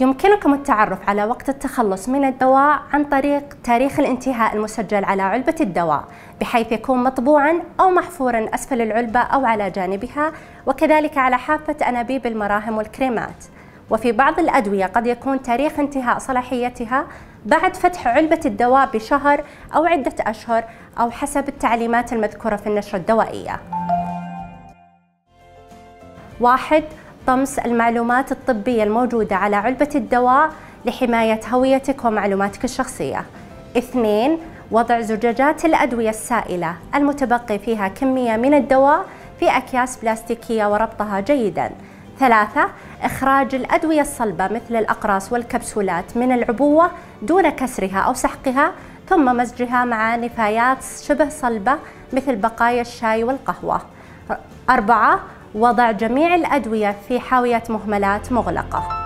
يمكنكم التعرف على وقت التخلص من الدواء عن طريق تاريخ الانتهاء المسجل على علبة الدواء بحيث يكون مطبوعا أو محفورا أسفل العلبة أو على جانبها وكذلك على حافة أنابيب المراهم والكريمات. وفي بعض الأدوية قد يكون تاريخ انتهاء صلاحيتها بعد فتح علبة الدواء بشهر أو عدة أشهر أو حسب التعليمات المذكورة في النشرة الدوائية. واحد طمس المعلومات الطبية الموجودة على علبة الدواء لحماية هويتك ومعلوماتك الشخصية. اثنين وضع زجاجات الأدوية السائلة المتبقي فيها كمية من الدواء في أكياس بلاستيكية وربطها جيداً. ثلاثة إخراج الأدوية الصلبة مثل الأقراص والكبسولات من العبوة دون كسرها أو سحقها ثم مزجها مع نفايات شبه صلبة مثل بقايا الشاي والقهوة. أربعة وضع جميع الأدوية في حاوية مهملات مغلقة.